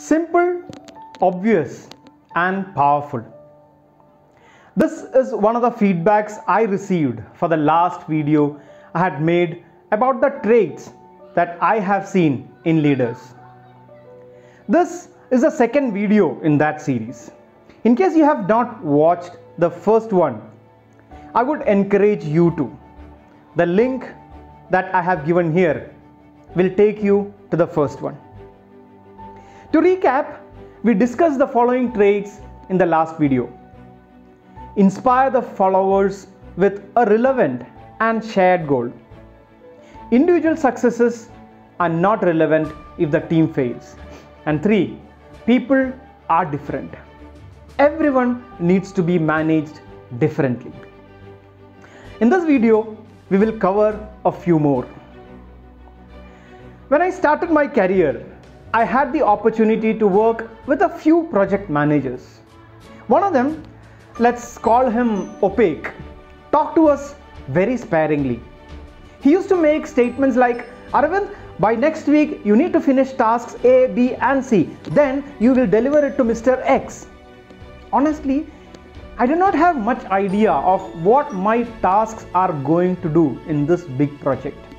Simple, obvious, and powerful. This is one of the feedbacks I received for the last video I had made about the traits that I have seen in leaders. This is the second video in that series. In case you have not watched the first one, I would encourage you to. The link that I have given here will take you to the first one. To recap, we discussed the following traits in the last video. Inspire the followers with a relevant and shared goal. Individual successes are not relevant if the team fails. And three, people are different. Everyone needs to be managed differently. In this video, we will cover a few more. When I started my career, I had the opportunity to work with a few project managers. One of them, let's call him Opaque, talked to us very sparingly. He used to make statements like, Arvind, by next week you need to finish tasks A, B, and C. Then you will deliver it to Mr. X. Honestly, I do not have much idea of what my tasks are going to do in this big project.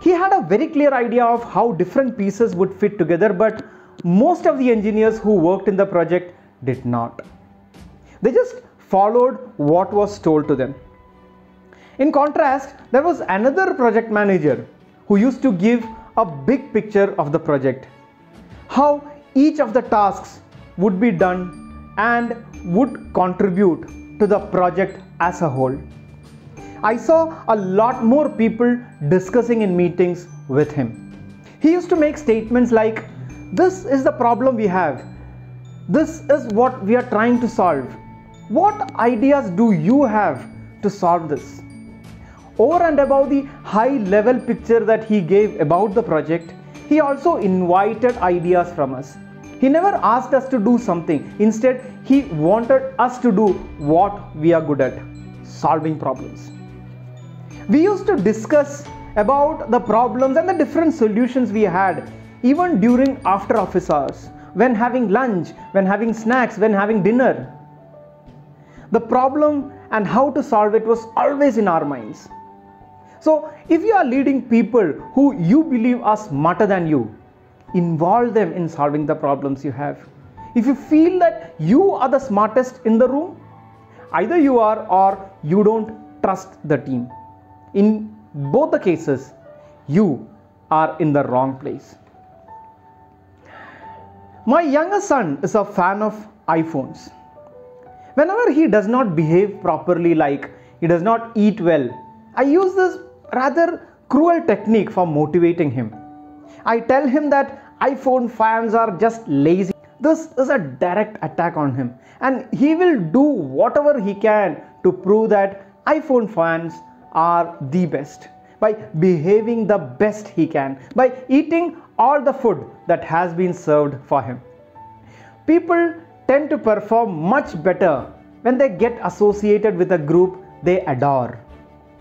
He had a very clear idea of how different pieces would fit together, but most of the engineers who worked in the project did not. They just followed what was told to them. In contrast, there was another project manager who used to give a big picture of the project, how each of the tasks would be done and would contribute to the project as a whole. I saw a lot more people discussing in meetings with him. He used to make statements like, This is the problem we have. This is what we are trying to solve. What ideas do you have to solve this? Over and above the high level picture that he gave about the project, he also invited ideas from us. He never asked us to do something. Instead, he wanted us to do what we are good at solving problems. We used to discuss about the problems and the different solutions we had even during after office hours, when having lunch, when having snacks, when having dinner. The problem and how to solve it was always in our minds. So, if you are leading people who you believe are smarter than you, involve them in solving the problems you have. If you feel that you are the smartest in the room, either you are or you don't trust the team. In both the cases, you are in the wrong place. My younger son is a fan of iPhones. Whenever he does not behave properly, like he does not eat well, I use this rather cruel technique for motivating him. I tell him that iPhone fans are just lazy. This is a direct attack on him, and he will do whatever he can to prove that iPhone fans are the best by behaving the best he can, by eating all the food that has been served for him. People tend to perform much better when they get associated with a group they adore.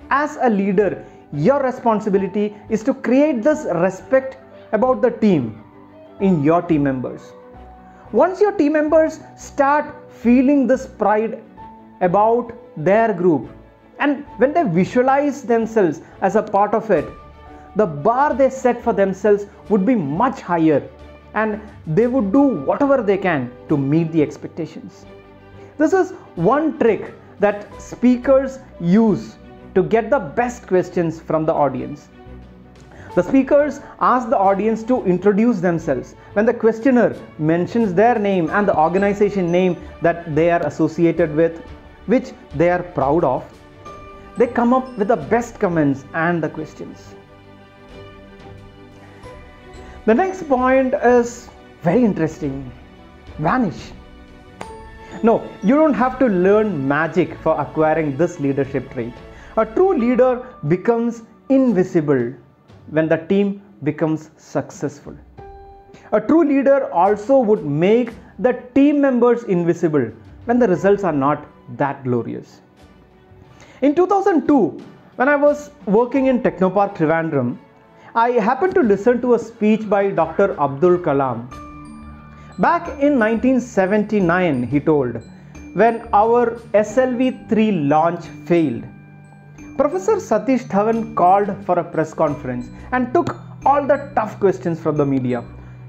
As a leader, your responsibility is to create this respect about the team in your team members. Once your team members start feeling this pride about their group, and when they visualize themselves as a part of it, the bar they set for themselves would be much higher and they would do whatever they can to meet the expectations. This is one trick that speakers use to get the best questions from the audience. The speakers ask the audience to introduce themselves. When the questioner mentions their name and the organization name that they are associated with, which they are proud of, they come up with the best comments and the questions. The next point is very interesting vanish. No, you don't have to learn magic for acquiring this leadership trait. A true leader becomes invisible when the team becomes successful. A true leader also would make the team members invisible when the results are not that glorious. In 2002, when I was working in Technopark Trivandrum, I happened to listen to a speech by Dr. Abdul Kalam. Back in 1979, he told, when our SLV 3 launch failed, Professor Satish Dhawan called for a press conference and took all the tough questions from the media.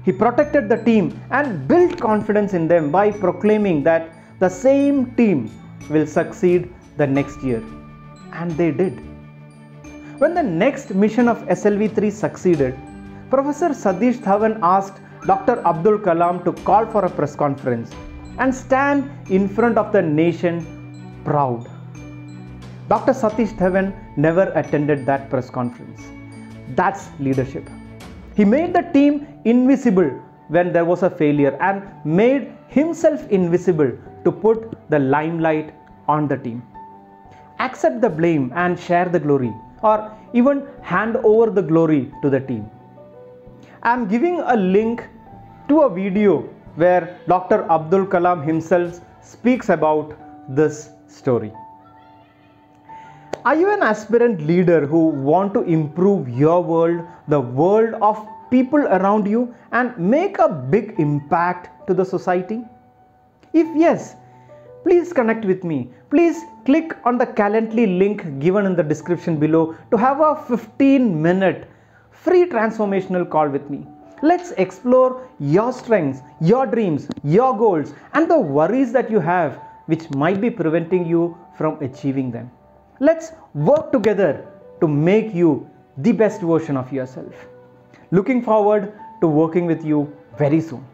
He protected the team and built confidence in them by proclaiming that the same team will succeed the next year. And they did. When the next mission of SLV 3 succeeded, Professor Satish Dhawan asked Dr. Abdul Kalam to call for a press conference and stand in front of the nation proud. Dr. Satish Dhawan never attended that press conference. That's leadership. He made the team invisible when there was a failure and made himself invisible to put the limelight on the team. Accept the blame and share the glory, or even hand over the glory to the team. I'm giving a link to a video where Dr. Abdul Kalam himself speaks about this story. Are you an aspirant leader who want to improve your world, the world of people around you and make a big impact to the society? If yes, please connect with me. Please click on the Calendly link given in the description below to have a 15 minute free transformational call with me. Let's explore your strengths, your dreams, your goals, and the worries that you have which might be preventing you from achieving them. Let's work together to make you the best version of yourself. Looking forward to working with you very soon.